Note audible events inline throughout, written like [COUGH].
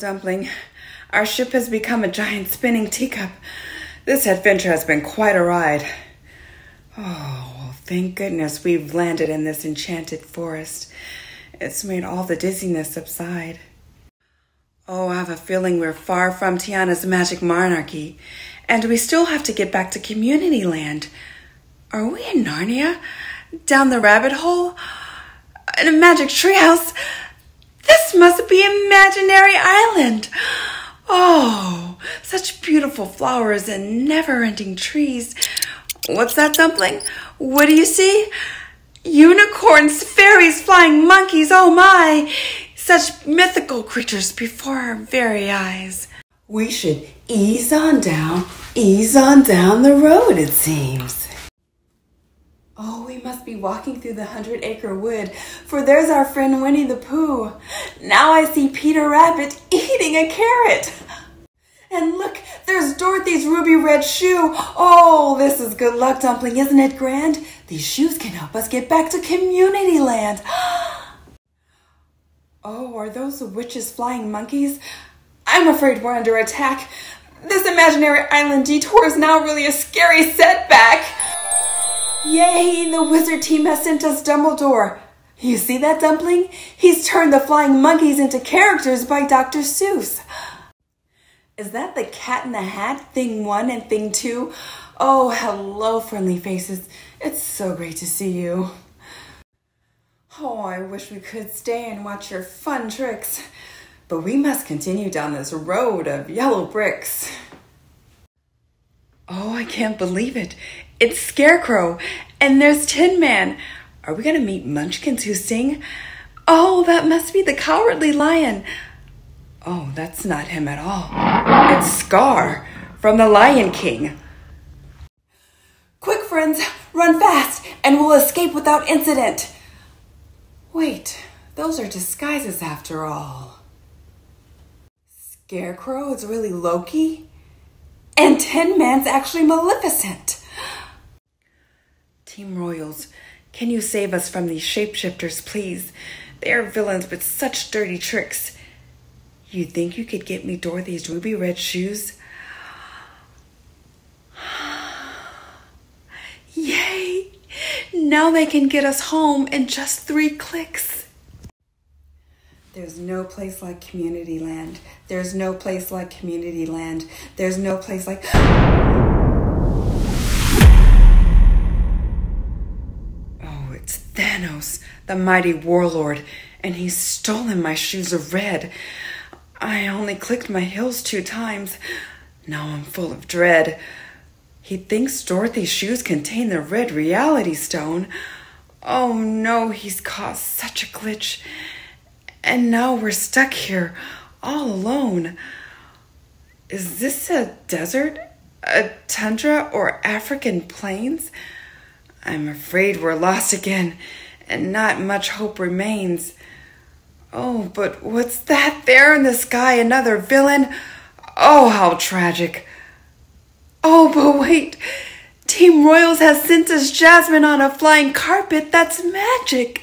Dumpling, our ship has become a giant spinning teacup. This adventure has been quite a ride. Oh, thank goodness we've landed in this enchanted forest. It's made all the dizziness subside. Oh, I have a feeling we're far from Tiana's magic monarchy, and we still have to get back to Community Land. Are we in Narnia? Down the rabbit hole? In a magic treehouse? Must be Imaginary Island. Oh, such beautiful flowers and never ending trees. What's that, Dumpling? What do you see? Unicorns, fairies, flying monkeys, oh my! Such mythical creatures before our very eyes. We should ease on down, ease on down the road, it seems. Oh, we must be walking through the hundred acre wood, for there's our friend Winnie the Pooh. Now I see Peter Rabbit eating a carrot. And look, there's Dorothy's ruby red shoe. Oh, this is good luck, Dumpling, isn't it grand? These shoes can help us get back to Community Land. [GASPS] Oh, are those witches' flying monkeys? I'm afraid we're under attack. This imaginary island detour is now really a scary setback. Yay, the wizard team has sent us Dumbledore. You see that, Dumpling? He's turned the flying monkeys into characters by Dr. Seuss. Is that the cat in the hat, thing one and thing two? Oh, hello, friendly faces. It's so great to see you. Oh, I wish we could stay and watch your fun tricks. But we must continue down this road of yellow bricks. Oh, I can't believe it. It's Scarecrow, and there's Tin Man. Are we gonna meet Munchkins who sing? Oh, that must be the Cowardly Lion. Oh, that's not him at all. It's Scar from the Lion King. Quick, friends, run fast, and we'll escape without incident. Wait, those are disguises after all. Scarecrow is really Loki? And Tin Man's actually Maleficent. Team Royals, can you save us from these shapeshifters, please? They are villains with such dirty tricks. You think you could get me Dorothy's ruby red shoes? Yay! Now they can get us home in just three clicks. There's no place like Community Land. There's no place like Community Land. There's no place like. The mighty warlord, and he's stolen my shoes of red. I only clicked my heels two times. Now I'm full of dread. He thinks Dorothy's shoes contain the red reality stone. Oh no, he's caused such a glitch. And now we're stuck here, all alone. Is this a desert? A tundra or African plains? I'm afraid we're lost again, and not much hope remains. Oh, but what's that there in the sky? Another villain? Oh, how tragic. Oh, but wait. Team Royals has sent us Jasmine on a flying carpet. That's magic.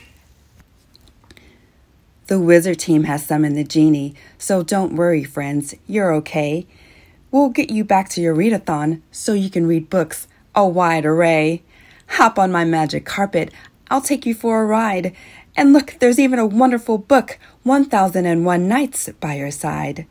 The wizard team has summoned the genie, so don't worry, friends. You're okay. We'll get you back to your readathon so you can read books, a wide array. Hop on my magic carpet. I'll take you for a ride. And look, there's even a wonderful book, 1001 Nights, by your side.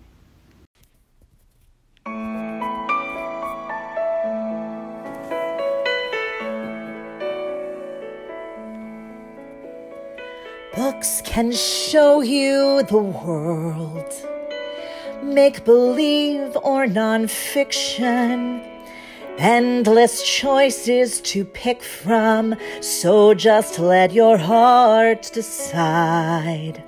Books can show you the world, make believe or nonfiction Endless choices to pick from, so just let your heart decide.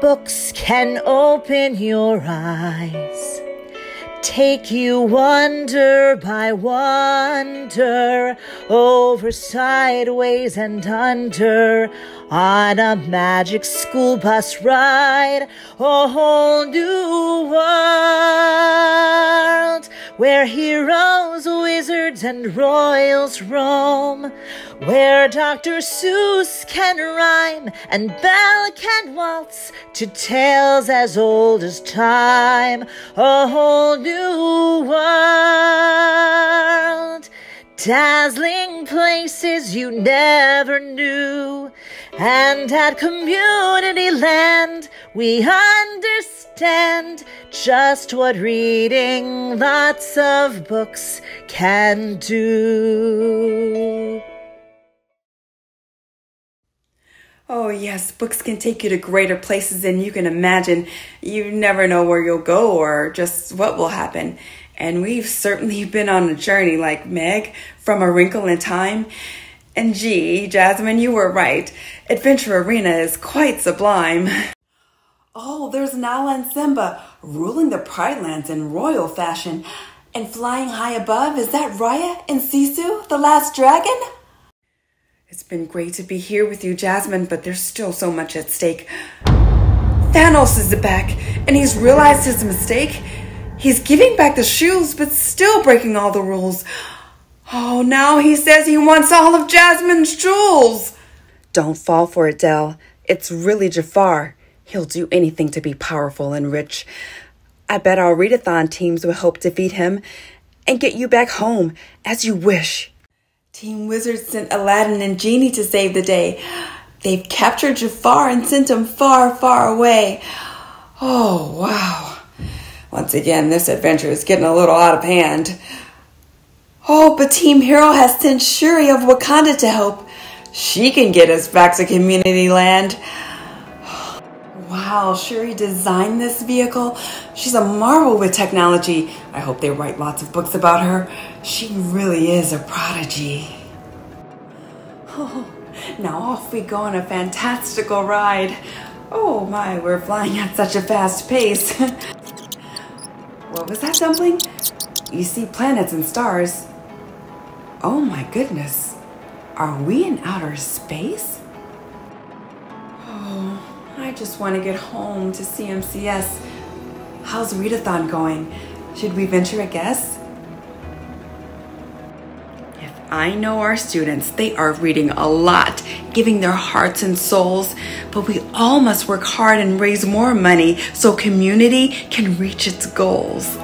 Books can open your eyes, take you wonder by wonder, over sideways and under, on a magic school bus ride, a whole new world where heroes, wizards, and royals roam, where Dr. Seuss can rhyme and Belle can waltz to tales as old as time. A whole new world. Dazzling places you never knew. And at Community Land, we understand just what reading lots of books can do. Oh, yes, books can take you to greater places than you can imagine. You never know where you'll go or just what will happen. And we've certainly [LAUGHS] been on a journey like Meg from A Wrinkle in Time. And gee, Jasmine, you were right. Adventure Arena is quite sublime. [LAUGHS] Oh, there's Nala and Simba ruling the Pride Lands in royal fashion. And flying high above, is that Raya and Sisu, the last dragon? It's been great to be here with you, Jasmine, but there's still so much at stake. Thanos is back, and he's realized his mistake. He's giving back the shoes, but still breaking all the rules. Oh, now he says he wants all of Jasmine's jewels. Don't fall for it, Delle. It's really Jafar. He'll do anything to be powerful and rich. I bet our readathon teams will help defeat him and get you back home as you wish. Team Wizards sent Aladdin and Genie to save the day. They've captured Jafar and sent him far, far away. Oh, wow. Once again, this adventure is getting a little out of hand. Oh, but Team Hero has sent Shuri of Wakanda to help. She can get us back to Community Land. Wow, Shuri designed this vehicle. She's a marvel with technology. I hope they write lots of books about her. She really is a prodigy. Oh, now off we go on a fantastical ride. Oh my, we're flying at such a fast pace. [LAUGHS] what was that, Dumpling? You see planets and stars. Oh my goodness. Are we in outer space? I just want to get home to CMCS. How's readathon going? Should we venture a guess? If I know our students, they are reading a lot, giving their hearts and souls, but we all must work hard and raise more money so community can reach its goals.